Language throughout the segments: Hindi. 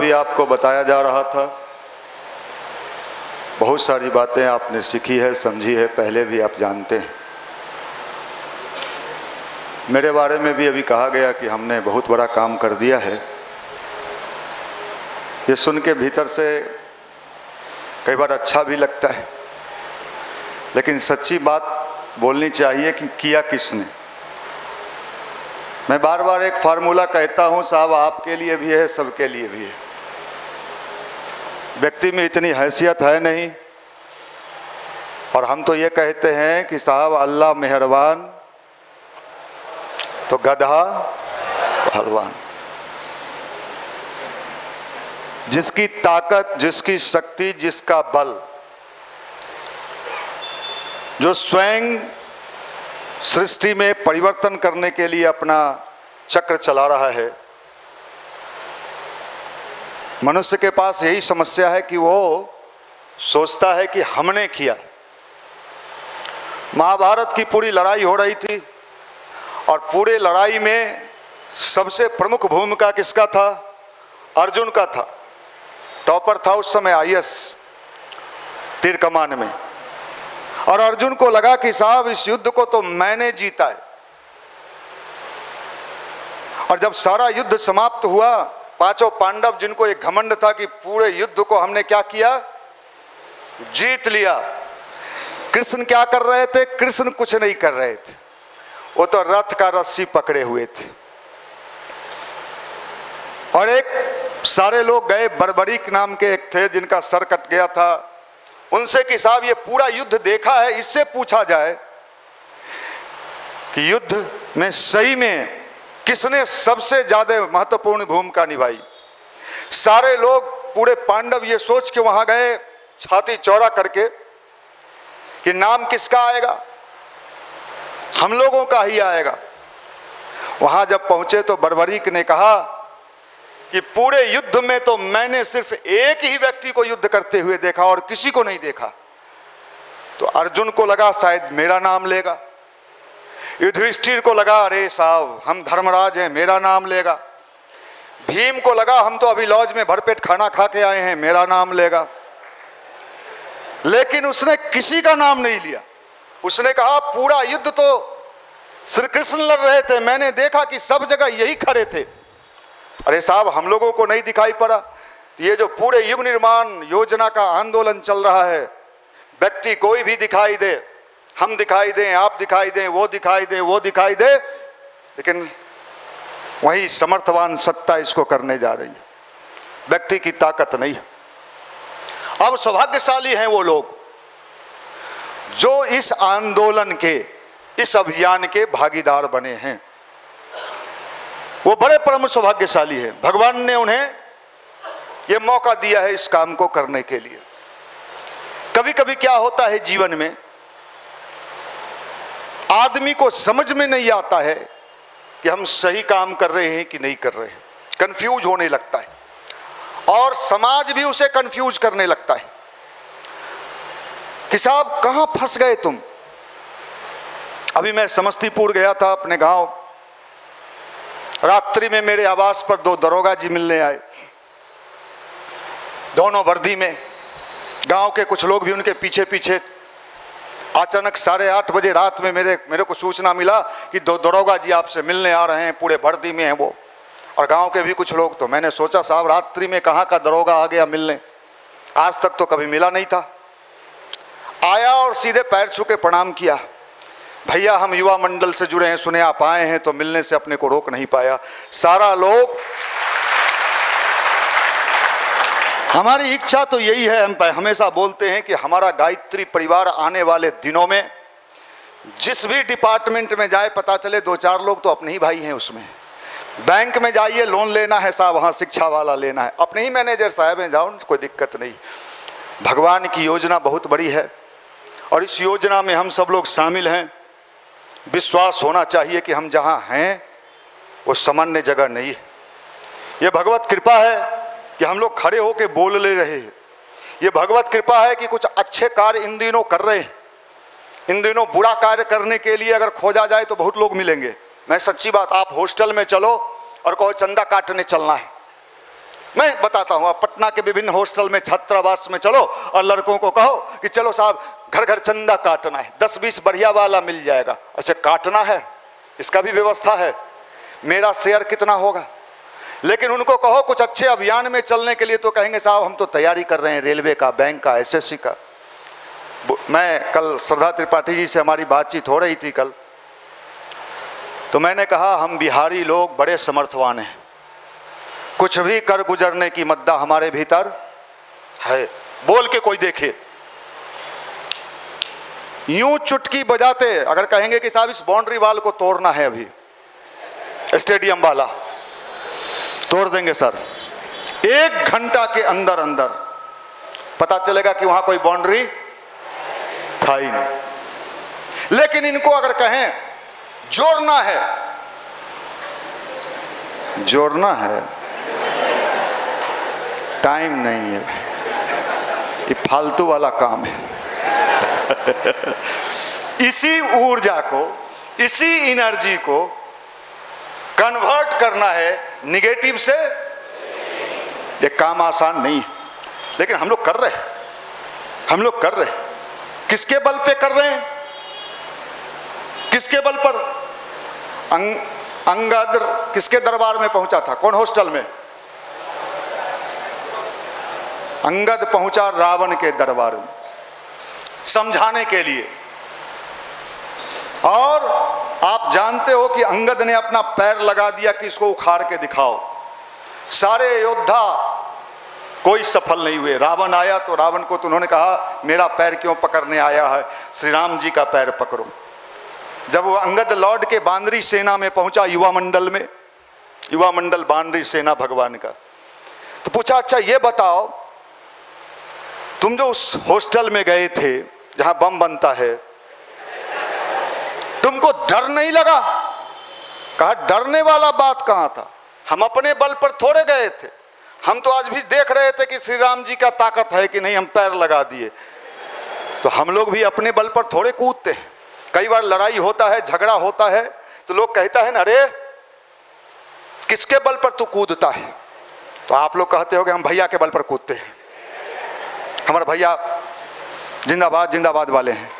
भी आपको बताया जा रहा था। बहुत सारी बातें आपने सीखी है, समझी है, पहले भी आप जानते हैं। मेरे बारे में भी अभी कहा गया कि हमने बहुत बड़ा काम कर दिया है। ये सुन के भीतर से कई बार अच्छा भी लगता है। लेकिन सच्ची बात बोलनी चाहिए कि किया किसने? मैं बार बार एक फार्मूला कहता हूँ, साहब आपके लिए भी है, सबके लिए भी है। व्यक्ति में इतनी हैसियत है नहीं। और हम तो ये कहते हैं कि साहब अल्लाह मेहरबान तो गधा पहलवान। जिसकी ताकत, जिसकी शक्ति, जिसका बल, जो स्वयं सृष्टि में परिवर्तन करने के लिए अपना चक्र चला रहा है मनुष्य के पास यही समस्या है कि वो सोचता है कि हमने किया। महाभारत की पूरी लड़ाई हो रही थी और पूरे लड़ाई में सबसे प्रमुख भूमिका किसका था? अर्जुन का था। टॉपर था उस समय आईएस तीर कमान में। और अर्जुन को लगा कि साहब, इस युद्ध को तो मैंने जीता है। और जब सारा युद्ध समाप्त हुआ पाँचों पांडव जिनको एक घमंड था कि पूरे युद्ध को हमने क्या किया? जीत लिया। कृष्ण क्या कर रहे थे? कृष्ण कुछ नहीं कर रहे थे। वो तो रथ का रस्सी पकड़े हुए थे। और एक सारे लोग गए बरबरीक नाम के एक थे जिनका सर कट गया था। उनसे कि साहब, ये पूरा युद्ध देखा है, इससे पूछा जाए कि युद्ध में सही में किसने सबसे ज़्यादा महत्वपूर्ण भूमिका निभाई? सारे लोग, पूरे पांडव ये सोच के वहाँ गए, छाती चौड़ा करके, कि नाम किसका आएगा? हम लोगों का ही आएगा। वहाँ जब पहुँचे तो बरबरीक ने कहा कि पूरे युद्ध में तो मैंने सिर्फ़ एक ही व्यक्ति को युद्ध करते हुए देखा और किसी को नहीं देखा। तो अर्जुन को लगा शायद मेरा नाम लेगा। युधिष्ठिर को लगा, अरे साहब, हम धर्मराज हैं, मेरा नाम लेगा। भीम को लगा, हम तो अभी लॉज में भरपेट खाना खा के आए हैं, मेरा नाम लेगा। लेकिन उसने किसी का नाम नहीं लिया। उसने कहा, पूरा युद्ध तो श्री कृष्ण लड़ रहे थे, मैंने देखा कि सब जगह यही खड़े थे। अरे साहब, हम लोगों को नहीं दिखाई पड़ा। ये जो पूरे युग निर्माण योजना का आंदोलन चल रहा है, व्यक्ति कोई भी दिखाई दे हम दिखाई दें, आप दिखाई दें, वो दिखाई दे, वो दिखाई दे। लेकिन वही समर्थवान सत्ता इसको करने जा रही है। व्यक्ति की ताकत नहीं है। अब सौभाग्यशाली हैं वो लोग, जो इस आंदोलन के, इस अभियान के भागीदार बने हैं। वो बड़े परम सौभाग्यशाली है। भगवान ने उन्हें ये मौका दिया है इस काम को करने के लिए। कभी कभी क्या होता है जीवन में? आदमी को समझ में नहीं आता है कि हम सही काम कर रहे हैं कि नहीं कर रहे हैं। कंफ्यूज होने लगता है। और समाज भी उसे कंफ्यूज करने लगता है। कि साहब, कहाँ फंस गए तुम? अभी मैं समस्तीपुर गया था अपने गाँव। रात्रि में मेरे आवास पर दो दरोगा जी मिलने आए। दोनों वर्दी में। गाँव के कुछ लोग भी उनके पीछे पीछे अचानक साढ़े आठ बजे रात में मेरे मेरे को सूचना मिला कि दो, दरोगा जी आपसे मिलने आ रहे हैं, पूरे वर्दी में हैं वो। और गाँव के भी कुछ लोग तो मैंने सोचा साहब रात्रि में कहाँ का दरोगा आ गया मिलने। आज तक तो कभी मिला नहीं था। आया और सीधे पैर छू के प्रणाम किया। भैया, हम युवा मंडल से जुड़े हैं, सुने आप आए हैं तो मिलने से अपने को रोक नहीं पाया। सारा लोग हमारी इच्छा तो यही है, हम हमेशा बोलते हैं कि हमारा गायत्री परिवार आने वाले दिनों में जिस भी डिपार्टमेंट में जाए, पता चले दो चार लोग तो अपने ही भाई हैं उसमें। बैंक में जाइए लोन लेना है साहब वहाँ शिक्षा वाला लेना है। अपने ही मैनेजर साहब हैं, जाओ, कोई दिक्कत नहीं। भगवान की योजना बहुत बड़ी है और इस योजना में हम सब लोग शामिल हैं। विश्वास होना चाहिए कि हम जहाँ हैं, वो सामान्य जगह नहीं है। ये भगवत कृपा है। कि हम लोग खड़े होकर बोल ले रहे हैं। ये भगवत कृपा है कि कुछ अच्छे कार्य इन दिनों कर रहे हैं। इन दिनों बुरा कार्य करने के लिए अगर खोजा जाए तो बहुत लोग मिलेंगे। मैं सच्ची बात, आप हॉस्टल में चलो और कहो, चंदा काटने चलना है। मैं बताता हूँ, आप पटना के विभिन्न हॉस्टल में, छात्रावास में चलो और लड़कों को कहो कि, चलो साहब घर घर चंदा काटना है। दस बीस बढ़िया वाला मिल जाएगा। अच्छा काटना है, इसका भी व्यवस्था है। मेरा शेयर कितना होगा? लेकिन उनको कहो कुछ अच्छे अभियान में चलने के लिए तो कहेंगे, साहब, हम तो तैयारी कर रहे हैं रेलवे का, बैंक का एसएससी का। मैं कल श्रद्धा त्रिपाठी जी से हमारी बातचीत हो रही थी कल। तो मैंने कहा, हम बिहारी लोग बड़े समर्थवान हैं। कुछ भी कर गुजरने की मद्दा हमारे भीतर है। बोल के कोई देखे। यूँ चुटकी बजाते, अगर कहेंगे कि साहब, इस बाउंड्री वाल को तोड़ना है अभी, स्टेडियम वाला। तोड़ देंगे, सर। एक घंटा के अंदर अंदर पता चलेगा कि वहाँ कोई बाउंड्री था ही नहीं। लेकिन इनको अगर कहें, जोड़ना है जोड़ना है, टाइम नहीं है ये फालतू वाला काम है। इसी ऊर्जा को, इसी एनर्जी को कन्वर्ट करना है निगेटिव से ये काम आसान नहीं है। लेकिन हम लोग कर रहे हैं। हम लोग कर रहे हैं। किसके बल पे कर रहे हैं? किसके बल पर? अंग, अंगद किसके दरबार में पहुँचा था? कौन हॉस्टल में? अंगद पहुँचा रावण के दरबार में। समझाने के लिए। और आप जानते हो कि अंगद ने अपना पैर लगा दिया कि इसको उखाड़ के दिखाओ। सारे योद्धा कोई सफल नहीं हुए। रावण आया तो रावण को तो उन्होंने कहा, मेरा पैर क्यों पकड़ने आया है? श्री राम जी का पैर पकड़ो। जब वो अंगद लौट के बांदरी सेना में पहुँचा युवा मंडल में, युवा मंडल बांदरी सेना भगवान का तो पूछा अच्छा ये बताओ, तुम जो उस हॉस्टल में गए थे, जहाँ बम बनता है तुमको डर नहीं लगा। कहा, डरने वाला बात कहाँ था? हम अपने बल पर थोड़े गए थे। हम तो आज भी देख रहे थे कि श्री राम जी का ताकत है कि नहीं, हम पैर लगा दिए। तो हम लोग भी अपने बल पर थोड़े कूदते हैं। कई बार लड़ाई होता है, झगड़ा होता है तो लोग कहता है ना, अरे, किसके बल पर तू कूदता है? तो आप लोग कहते हो कि हम भैया के बल पर कूदते हैं। हमारे भैया जिंदाबाद जिंदाबाद वाले हैं।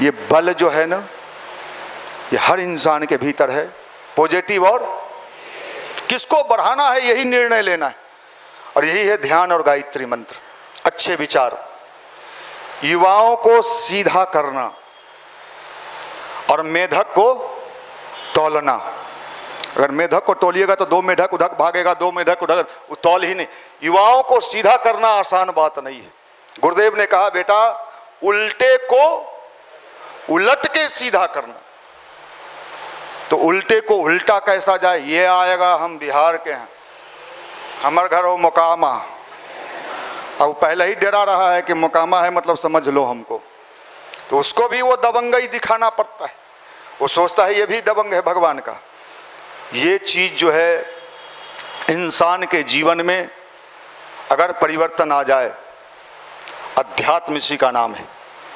ये बल जो है ना, ये हर इंसान के भीतर है पॉजिटिव और किसको बढ़ाना है, यही निर्णय लेना है। और यही है ध्यान और गायत्री मंत्र। अच्छे विचार। युवाओं को सीधा करना और मेढक को तोलना। अगर मेढक को तोलिएगा तो दो मेढक उधक भागेगा, दो मेढक उधक तौल ही नहीं। युवाओं को सीधा करना आसान बात नहीं है। गुरुदेव ने कहा, बेटा, उल्टे को उलट के सीधा करना। तो उल्टे को उल्टा कैसा जाए, ये आएगा, हम बिहार के हैं। हमार घर हो मोकामा। अब पहले ही डरा रहा है कि मोकामा है मतलब समझ लो हमको। तो उसको भी वो दबंग ही दिखाना पड़ता है। वो सोचता है, ये भी दबंग है भगवान का। ये चीज़ जो है, इंसान के जीवन में अगर परिवर्तन आ जाए, अध्यात्म इसी का नाम है।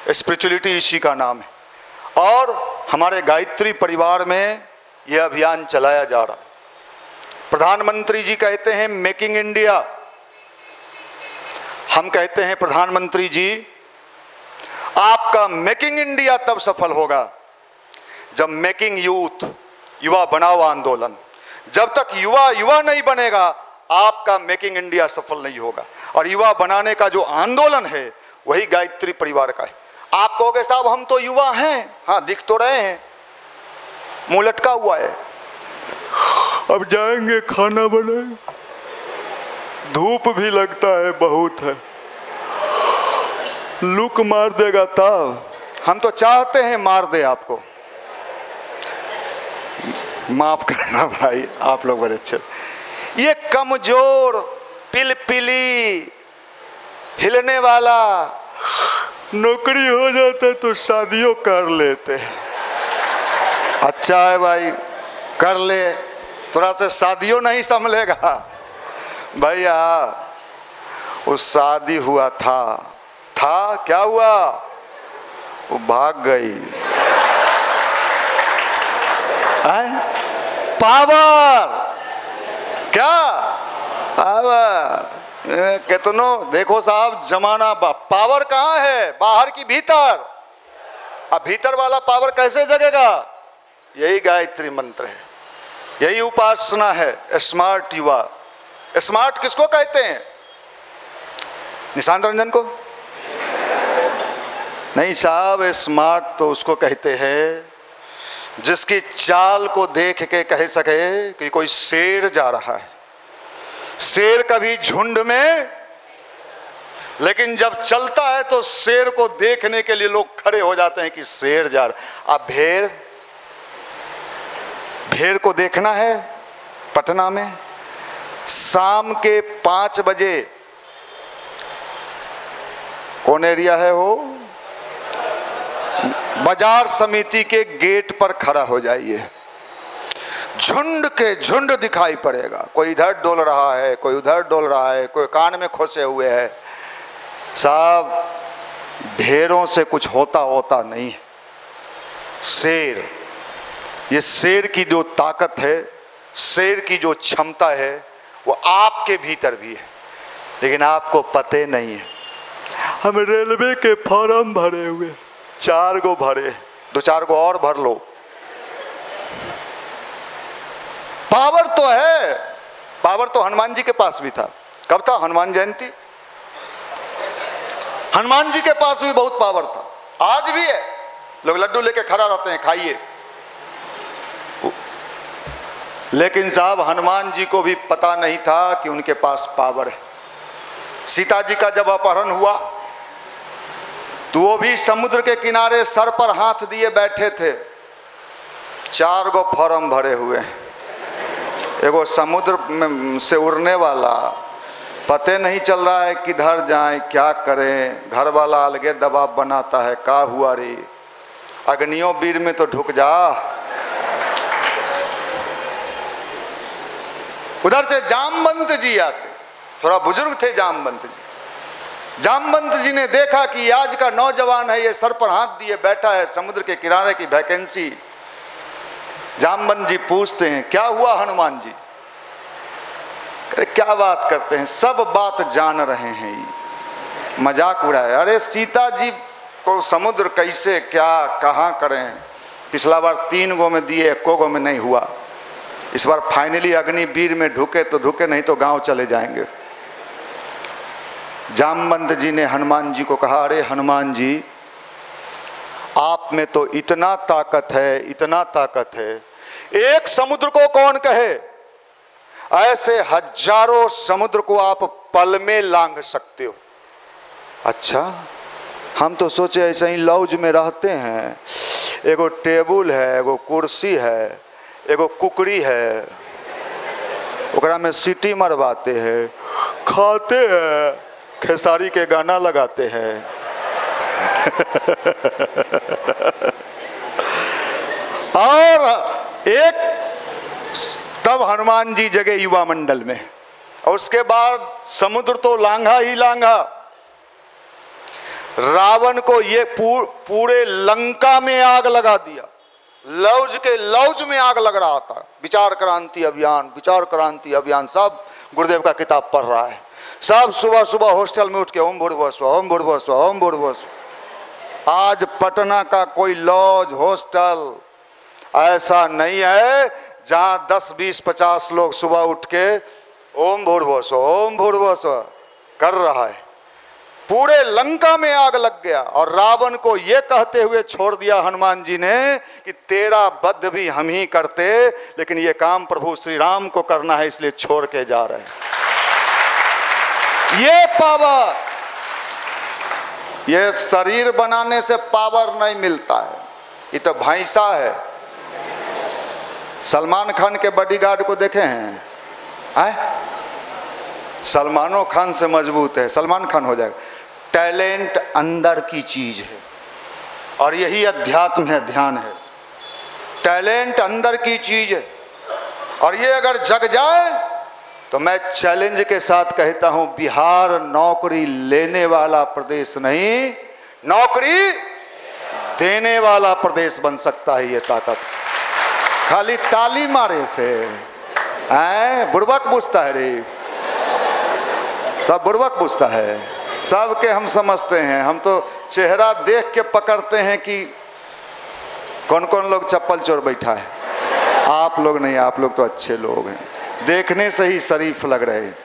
स्पिरिचुअलिटी इसी का नाम है। और हमारे गायत्री परिवार में यह अभियान चलाया जा रहा। प्रधानमंत्री जी कहते हैं, मेकिंग इंडिया। हम कहते हैं, प्रधानमंत्री जी, आपका मेकिंग इंडिया तब सफल होगा जब मेकिंग यूथ, युवा बनाओ आंदोलन। जब तक युवा युवा नहीं बनेगा, आपका मेकिंग इंडिया सफल नहीं होगा। और युवा बनाने का जो आंदोलन है, वही गायत्री परिवार का है। आप कहोगे, साहब, हम तो युवा हैं। हाँ दिख तो रहे हैं। मुँह लटका हुआ है। अब जाएँगे खाना बनाए धूप भी लगता है, बहुत है। लुक मार देगा तब हम तो चाहते हैं मार दे आपको। माफ़ करना भाई, आप लोग बड़े अच्छे। ये कमज़ोर, पिलपिली, हिलने वाला। नौकरी हो जाता तो शादियों कर लेते। अच्छा है भाई, कर ले, थोड़ा से शादियों नहीं संभलेगा। भैया, वो शादी हुआ था था, क्या हुआ? वो भाग गई। है? पावर! क्या? अब कितनो, देखो साहब, जमाना पावर कहाँ है? बाहर की भीतर। अब भीतर वाला पावर कैसे जगेगा? यही गायत्री मंत्र है। यही उपासना है। स्मार्ट युवा। स्मार्ट किसको कहते हैं? निशांत रंजन को? नहीं साहब, स्मार्ट तो उसको कहते हैं, जिसकी चाल को देख के कह सके कि कोई शेर जा रहा है। शेर कभी झुंड में, लेकिन जब चलता है तो शेर को देखने के लिए लोग खड़े हो जाते हैं कि शेर जा रहा अब भेड़ भेड़ को देखना है पटना में। शाम के पाँच बजे, कौन एरिया है वो? बाज़ार समिति के गेट पर खड़ा हो जाइए। झुंड के झुंड दिखाई पड़ेगा। कोई इधर डोल रहा है, कोई उधर डोल रहा है, कोई कान में खोसे हुए है। साहब, ढेरों से कुछ होता होता नहीं है। शेर, ये शेर की जो ताकत है, शेर की जो क्षमता है, वो आपके भीतर भी है। लेकिन आपको पते नहीं है। हम रेलवे के फॉर्म भरे हुए, चार गो भरे दो चार गो और भर लो। पावर तो है, पावर तो हनुमान जी के पास भी था। कब था? हनुमान जयंती? हनुमान जी के पास भी बहुत पावर था। आज भी है। लोग लड्डू लेके खड़ा रहते हैं, खाइए। लेकिन साहब, हनुमान जी को भी पता नहीं था कि उनके पास पावर है। सीता जी का जब अपहरण हुआ तो वो भी समुद्र के किनारे सर पर हाथ दिए बैठे थे। चार गो फॉर्म भरे हुए एगो समुद्र में से उड़ने वाला। पते नहीं चल रहा है किधर जाएँ, क्या करें। घर वाला अलगे दबाव बनाता है, का हुआ रे। अग्नियों वीर में तो ढुक जा। उधर से जामवंत जी आते। थोड़ा बुज़ुर्ग थे जामवंत जी। जामवंत जी ने देखा कि आज का नौजवान है, ये सर पर हाथ दिए बैठा है, समुद्र के किनारे की वैकेंसी जामवंत जी पूछते हैं, क्या हुआ हनुमान जी? अरे, क्या बात करते हैं? सब बात जान रहे हैं ये। मज़ाक उड़ाए अरे, सीता जी को समुद्र कैसे, क्या, कहाँ करें? पिछला बार तीन गो में दिए, एको गो में नहीं हुआ। इस बार फाइनली अग्निवीर में ढुके तो ढुके, नहीं तो गाँव चले जाएँगे। जामवंत जी ने हनुमान जी को कहा, अरे, हनुमान जी, आप में तो इतना ताकत है, इतना ताकत है एक समुद्र को कौन कहे? ऐसे हज़ारों समुद्र को आप पल में लांग सकते हो। अच्छा हम तो सोचे ऐसे ही लॉज में रहते हैं। एगो टेबुल है, एगो कुर्सी है, एगो कुकड़ी है। ओकरा में सीटी मरवाते हैं, खाते हैं, खेसारी के गाना लगाते हैं। और एक तब हनुमान जी जगे युवा मंडल में। और उसके बाद समुद्र तो लांघा ही लांघा। रावण को ये पूर, पूरे लंका में आग लगा दिया। लौज के लौज में आग लग रहा था। विचार क्रांति अभियान विचार क्रांति अभियान सब गुरुदेव का किताब पढ़ रहा है। सब सुबह सुबह हॉस्टल में उठ के ओम भूर्भस्व ओम भूर्भस्व ओम भूर्भस्व आज पटना का कोई लॉज हॉस्टल ऐसा नहीं है, जहाँ 10 20 50 लोग सुबह उठ के ओम भूर्भस्व ओम भूर्भस्व कर रहा है। पूरे लंका में आग लग गया और रावण को यह कहते हुए छोड़ दिया हनुमान जी ने कि तेरा बद्ध भी हम ही करते, लेकिन ये काम प्रभु श्री राम को करना है, इसलिए छोड़ के जा रहे हैं। ये पावर, ये शरीर बनाने से पावर नहीं मिलता है। ये तो भैंसा है। सलमान खान के बॉडीगार्ड को देखे हैं? आए? सलमानो खान से मज़बूत है। सलमान खान हो जाएगा। टैलेंट अंदर की चीज़ है और यही अध्यात्म है, ध्यान है। टैलेंट अंदर की चीज़ है। और ये अगर जग जाए तो मैं चैलेंज के साथ कहता हूँ, बिहार नौकरी लेने वाला प्रदेश नहीं, नौकरी देने वाला प्रदेश बन सकता है ये ताकत। खाली ताली मारे से। बुड़बक बुझता है रे। सब बुर्बक पूछता है। सब के हम समझते हैं। हम तो चेहरा देख के पकड़ते हैं कि कौन कौन लोग चप्पल चोर बैठा है। आप लोग नहीं, आप लोग तो अच्छे लोग हैं। देखने से ही शरीफ लग रहे हैं।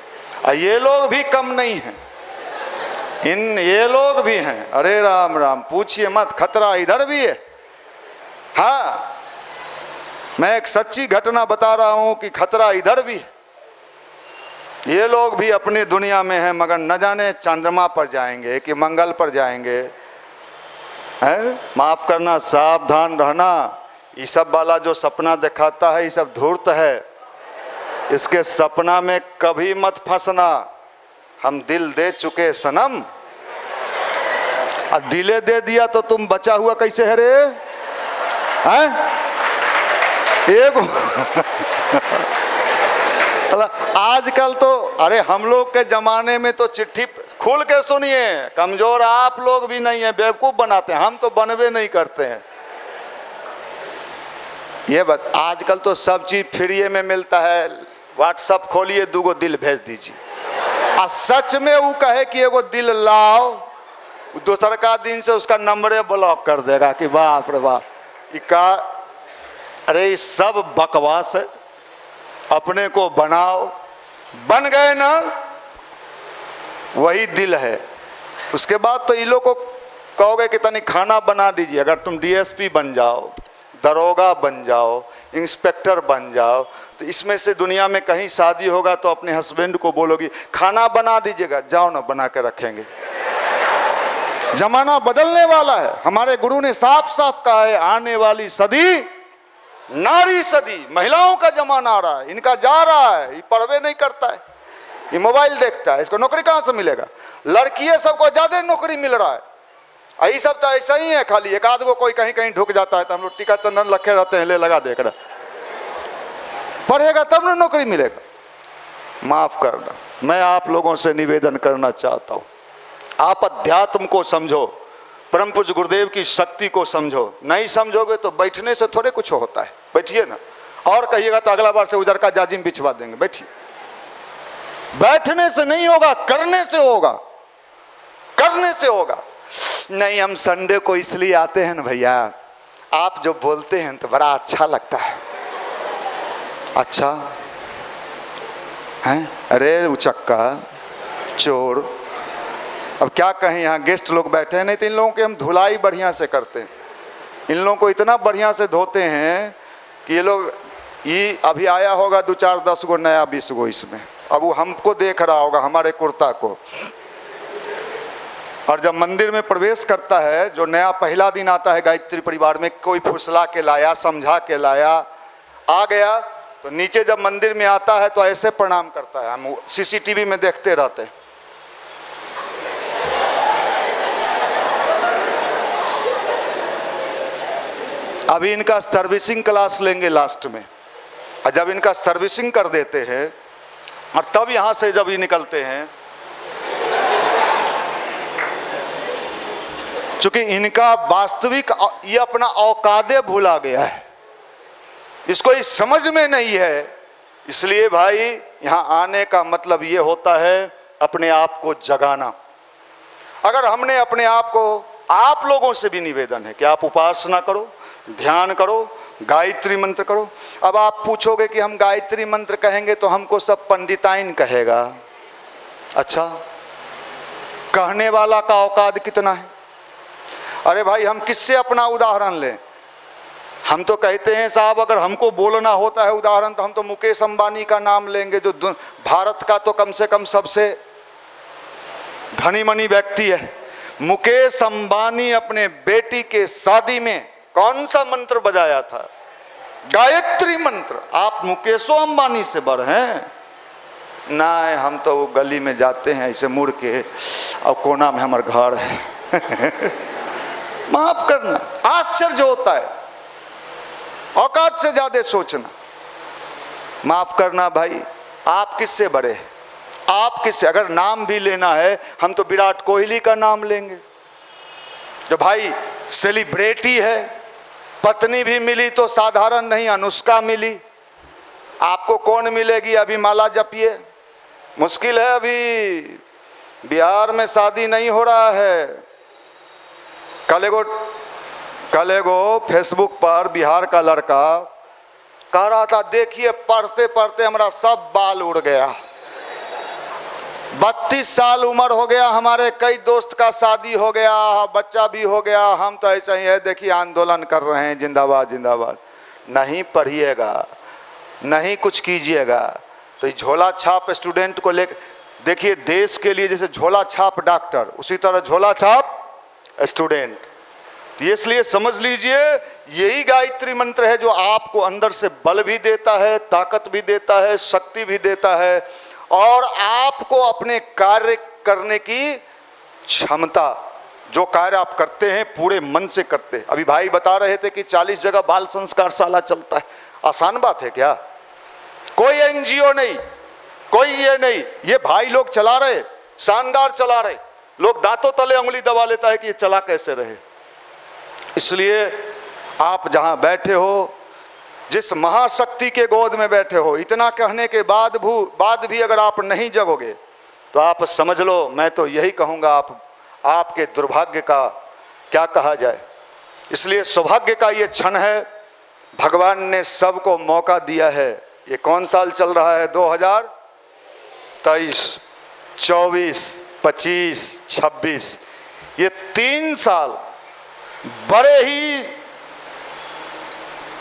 और ये लोग भी कम नहीं हैं। इन, ये लोग भी हैं। अरे राम राम, पूछिए मत, खतरा इधर भी है। हाँ मैं एक सच्ची घटना बता रहा हूँ कि खतरा इधर भी ये लोग भी अपनी दुनिया में हैं, मगर न जाने चंद्रमा पर जाएँगे, कि मंगल पर जाएँगे। है? माफ़ करना, सावधान रहना। ये सब वाला जो सपना दिखाता है, ये सब धूर्त है। इसके सपना में कभी मत फंसना। हम दिल दे चुके सनम। दिले दे दिया तो तुम बचा हुआ कैसे है रे? हैं? एक आजकल तो अरे हम लोग के जमाने में तो चिट्ठी खुल के सुनिए। कमज़ोर आप लोग भी नहीं है, बेवकूफ़ बनाते हैं। हम तो बनवे नहीं करते हैं। ये बात, आजकल तो सब चीज़ फ्री में मिलता है। व्हाट्सअप खोलिए, दूगो दिल भेज दीजिए। आ, सच में वो कहे कि एगो दिल लाओ, दूसर का दिन से उसका नंबरे ब्लॉक कर देगा कि बाप रे बाप। अरे सब बकवास है अपने को बनाओ। बन गए ना, वही दिल है। उसके बाद तो इन लोग को कहोगे कि तनी खाना बना दीजिए। अगर तुम डीएसपी बन जाओ, दरोगा बन जाओ, इंस्पेक्टर बन जाओ तो इसमें से दुनिया में कहीं शादी होगा तो अपने हस्बैंड को बोलोगी, खाना बना दीजिएगा, जाओ ना, बना के रखेंगे। जमाना बदलने वाला है। हमारे गुरु ने साफ़ साफ़ कहा है, आने वाली सदी नारी सदी, महिलाओं का जमाना आ रहा है, इनका जा रहा है, ये पढ़वे नहीं करता है, ये मोबाइल देखता है, इसको नौकरी कहाँ से मिलेगा? लड़कियाँ सबको ज़्यादा नौकरी मिल रहा है। यही सब तो ऐसा ही है, खाली एक आध को कोई कहीं कहीं ढुक जाता है तो हम लोग टीका चंदन रखे रहते हैं, ले लगा देख रहा पढ़ेगा, तब ना नौकरी मिलेगा। माफ़ करना मैं आप लोगों से निवेदन करना चाहता हूँ। आप अध्यात्म को समझो। परम पूज गुरुदेव की शक्ति को समझो। नहीं समझोगे तो बैठने से थोड़े कुछ होता है। बैठिए ना। और कहिएगा तो अगला बार से उधर का जाजिम बिछवा देंगे। बैठिए। बैठने से नहीं होगा, करने से होगा। करने से होगा। नहीं, हम संडे को इसलिए आते हैं ना भैया। आप जो बोलते हैं तो बड़ा अच्छा लगता है। अच्छा? है? अरे, उचक्का, चोर। अब क्या कहें यहाँ गेस्ट लोग बैठे हैं? नहीं तो इन लोगों की हम धुलाई बढ़िया से करते हैं। इन लोगों को इतना बढ़िया से धोते हैं कि ये लोग, ये अभी आया होगा दो चार दस गो, नया बीस गो इसमें। अब वो हमको देख रहा होगा, हमारे कुर्ता को। और जब मंदिर में प्रवेश करता है, जो नया पहला दिन आता है, गायत्री परिवार में कोई फुसला के लाया, समझा के लाया, आ गया तो नीचे जब मंदिर में आता है तो ऐसे प्रणाम करता है। हम सीसीटीवी में देखते रहते हैं। अभी इनका सर्विसिंग क्लास लेंगे लास्ट में। और जब इनका सर्विसिंग कर देते हैं, और तब यहाँ से जब ये निकलते हैं क्योंकि इनका वास्तविक ये अपना औकादे भूला गया है। इसको इस समझ में नहीं है। इसलिए भाई, यहाँ आने का मतलब ये होता है, अपने आप को जगाना। अगर हमने अपने आप को, आप लोगों से भी निवेदन है कि आप उपासना करो ध्यान करो, गायत्री मंत्र करो। अब आप पूछोगे कि हम गायत्री मंत्र कहेंगे तो हमको सब पंडिताइन कहेगा। अच्छा कहने वाला का औकात कितना है? अरे भाई, हम किससे अपना उदाहरण लें? हम तो कहते हैं, साहब, अगर हमको बोलना होता है उदाहरण तो हम तो मुकेश अंबानी का नाम लेंगे, जो भारत का तो कम से कम सबसे धनी मनी व्यक्ति है। मुकेश अंबानी अपने बेटी के शादी में कौन सा मंत्र बजाया था? गायत्री मंत्र। आप मुकेशो अंबानी से बड़ हैं। ना, हम तो वो गली में जाते हैं ऐसे मुड़ के। और कोना में हमारे घर है। माफ़ करना, आश्चर्य होता है। औकात से ज़्यादा सोचना। माफ़ करना भाई, आप किससे बड़े आप किससे? अगर नाम भी लेना है, हम तो विराट कोहली का नाम लेंगे। जो भाई, सेलिब्रिटी है। पत्नी भी मिली तो साधारण नहीं, अनुष्का मिली। आपको कौन मिलेगी? अभी माला जपिए। मुश्किल है अभी। बिहार में शादी नहीं हो रहा है। कल एगो कल एगो फेसबुक पर बिहार का लड़का कह रहा था, देखिए पढ़ते पढ़ते हमारा सब बाल उड़ गया। बत्तीस साल उम्र हो गया, हमारे कई दोस्त का शादी हो गया, बच्चा भी हो गया, हम तो ऐसा ही है, देखिए आंदोलन कर रहे हैं, जिंदाबाद जिंदाबाद। नहीं पढ़िएगा, नहीं कुछ कीजिएगा। तो झोला छाप स्टूडेंट को लेकर देखिए देश के लिए जैसे झोला छाप डॉक्टर, उसी तरह झोला छाप स्टूडेंट। तो इसलिए समझ लीजिए, यही गायत्री मंत्र है जो आपको अंदर से बल भी देता है, ताकत भी देता है, शक्ति भी देता है। और आपको अपने कार्य करने की क्षमता, जो कार्य आप करते हैं, पूरे मन से करते हैं। अभी भाई बता रहे थे कि 40 जगह बाल संस्कार शाला चलता है। आसान बात है क्या? कोई एनजीओ नहीं, कोई ये नहीं, ये भाई लोग चला रहे, शानदार चला रहे। लोग दांतों तले उंगली दबा लेता है कि ये चला कैसे रहे? इसलिए आप जहाँ बैठे हो जिस महाशक्ति के गोद में बैठे हो, इतना कहने के बाद भू, बाद भी अगर आप नहीं जगोगे तो आप समझ लो, मैं तो यही कहूँगा आप, आपके दुर्भाग्य का क्या कहा जाए। इसलिए सौभाग्य का ये क्षण है, भगवान ने सबको मौका दिया है। ये कौन साल चल रहा है? दो हज़ार तेईस, चौबीस, पच्चीस, छब्बीस। ये तीन साल बड़े ही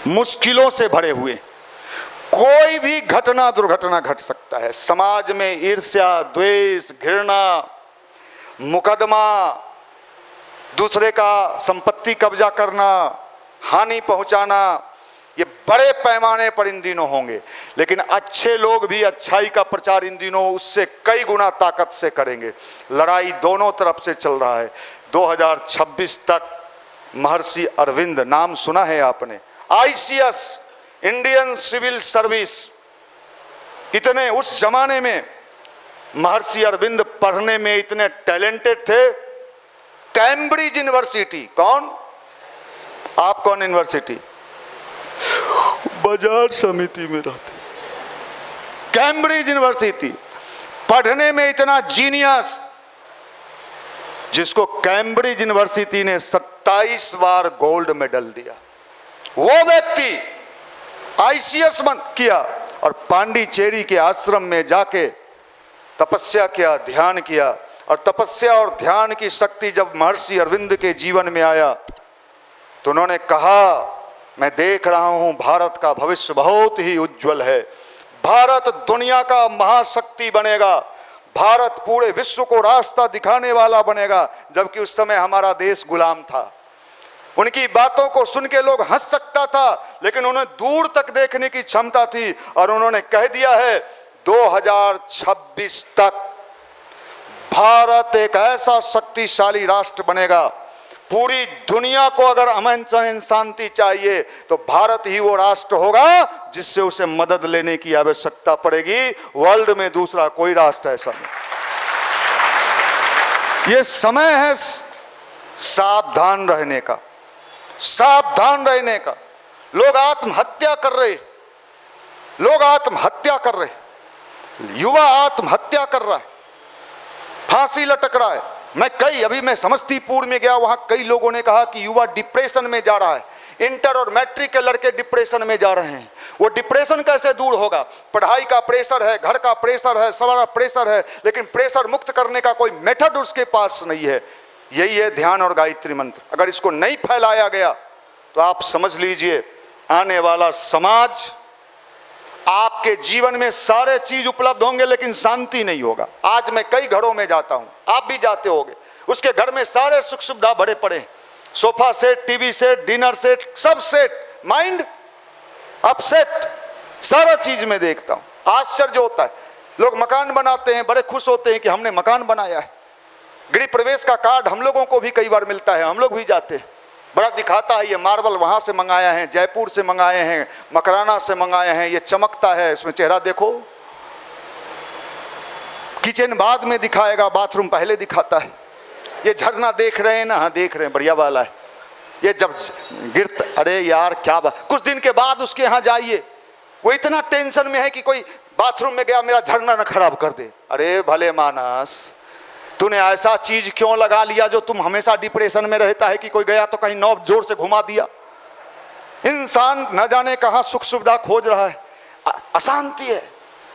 मुश्किलों से भरे हुए। कोई भी घटना दुर्घटना घट सकता है। समाज में ईर्ष्या, द्वेष, घृणा, मुकदमा, दूसरे का संपत्ति कब्जा करना, हानि पहुंचाना, ये बड़े पैमाने पर इन दिनों होंगे। लेकिन अच्छे लोग भी अच्छाई का प्रचार इन दिनों उससे कई गुना ताकत से करेंगे। लड़ाई दोनों तरफ़ से चल रहा है। 2026 तक महर्षि अरविंद, नाम सुना है आपने? आईसीएस इंडियन सिविल सर्विस इतने उस जमाने में महर्षि अरविंद पढ़ने में इतने टैलेंटेड थे। कैम्ब्रिज यूनिवर्सिटी कौन? आप कौन यूनिवर्सिटी बाज़ार समिति में रहते। कैम्ब्रिज यूनिवर्सिटी पढ़ने में इतना जीनियस जिसको कैम्ब्रिज यूनिवर्सिटी ने 27 बार गोल्ड मेडल दिया। वो व्यक्ति आईसीएस किया और पांडिचेरी के आश्रम में जाके तपस्या किया, ध्यान किया। और तपस्या और ध्यान की शक्ति जब महर्षि अरविंद के जीवन में आया तो उन्होंने कहा, मैं देख रहा हूँ, भारत का भविष्य बहुत ही उज्जवल है। भारत दुनिया का महाशक्ति बनेगा। भारत पूरे विश्व को रास्ता दिखाने वाला बनेगा, जबकि उस समय हमारा देश गुलाम था। उनकी बातों को सुन के लोग हंस सकता था, लेकिन उन्हें दूर तक देखने की क्षमता थी और उन्होंने कह दिया है 2026 तक भारत एक ऐसा शक्तिशाली राष्ट्र बनेगा। पूरी दुनिया को अगर अमन चैन शांति चाहिए तो भारत ही वो राष्ट्र होगा जिससे उसे मदद लेने की आवश्यकता पड़ेगी। वर्ल्ड में दूसरा कोई राष्ट्र ऐसा नहीं। ये समय है सावधान रहने का। सावधान रहने का। लोग आत्महत्या कर रहे लोग आत्महत्या कर रहे युवा आत्महत्या कर रहा है। फांसी लटक रहा है। मैं कई, अभी मैं समस्तीपुर में गया, वहाँ कई लोगों ने कहा कि युवा डिप्रेशन में जा रहा है। इंटर और मैट्रिक के लड़के डिप्रेशन में जा रहे हैं। वो डिप्रेशन कैसे दूर होगा? पढ़ाई का प्रेशर है, घर का प्रेशर है, सारा प्रेशर है, लेकिन प्रेशर मुक्त करने का कोई मेथड उसके पास नहीं है। यही है ध्यान और गायत्री मंत्र। अगर इसको नहीं फैलाया गया तो आप समझ लीजिए, आने वाला समाज आपके जीवन में सारे चीज़ उपलब्ध होंगे, लेकिन शांति नहीं होगा। आज मैं कई घरों में जाता हूँ, आप भी जाते होंगे। उसके घर में सारे सुख सुविधा भरे पड़े हैं। Sofa set, TV set, dinner set, सब सेट। Mind upset. सारा चीज़ में देखता हूँ। आश्चर्य होता है। लोग मकान बनाते हैं, बड़े खुश होते हैं कि हमने मकान बनाया है। गृह प्रवेश का कार्ड हम लोगों को भी कई बार मिलता है, हम लोग भी जाते हैं। बड़ा दिखाता है ये मार्बल वहाँ से मंगाया है, जयपुर से मंगाए हैं, मकराना से मंगाए हैं, ये चमकता है, इसमें चेहरा देखो। किचन बाद में दिखाएगा, बाथरूम पहले दिखाता है। ये झरना देख रहे हैं ना हाँ देख रहे हैं, बढ़िया वाला है। ये जब गिरत, अरे यार, क्या बात कुछ दिन के बाद उसके यहाँ जाइए। वो इतना टेंशन में है कि कोई बाथरूम में गया, मेरा झरना ना खराब कर दे। अरे भले मानस। तूने ऐसा चीज़ क्यों लगा लिया जो तुम हमेशा डिप्रेशन में रहता है कि कोई गया तो कहीं नौ ज़ोर से घुमा दिया? इंसान न जाने कहाँ सुख सुविधा खोज रहा है। अशांति है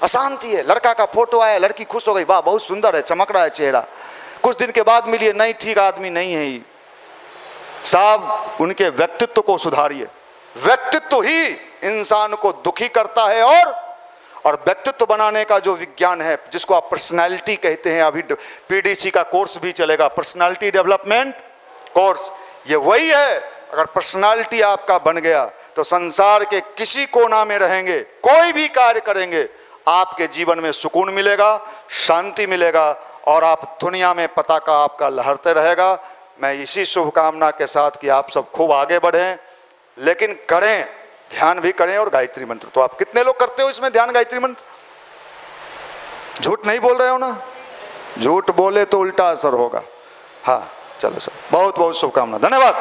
अशांति है। लड़का का फ़ोटो आया, लड़की खुश हो गई, वाह, बहुत सुंदर है, चमक रहा है चेहरा। कुछ दिन के बाद मिलिए नहीं, ठीक आदमी नहीं है ही साहब, उनके व्यक्तित्व को सुधारिए। व्यक्तित्व ही इंसान को दुखी करता है और और व्यक्तित्व बनाने का जो विज्ञान है, जिसको आप पर्सनैलिटी कहते हैं, अभी पीडीसी का कोर्स भी चलेगा। पर्सनैलिटी डेवलपमेंट कोर्स ये वही है। अगर पर्सनैलिटी आपका बन गया तो संसार के किसी कोना में रहेंगे, कोई भी कार्य करेंगे, आपके जीवन में सुकून मिलेगा, शांति मिलेगा, और आप दुनिया में पताका आपका लहरते रहेगा। मैं इसी शुभकामना के साथ कि आप सब खूब आगे बढ़ें, लेकिन करें। ध्यान भी करें और गायत्री मंत्र। तो आप कितने लोग करते हो इसमें ध्यान गायत्री मंत्र? झूठ नहीं बोल रहे हो ना? झूठ बोले तो उल्टा असर होगा। हाँ चलो सर। बहुत बहुत शुभकामना। धन्यवाद।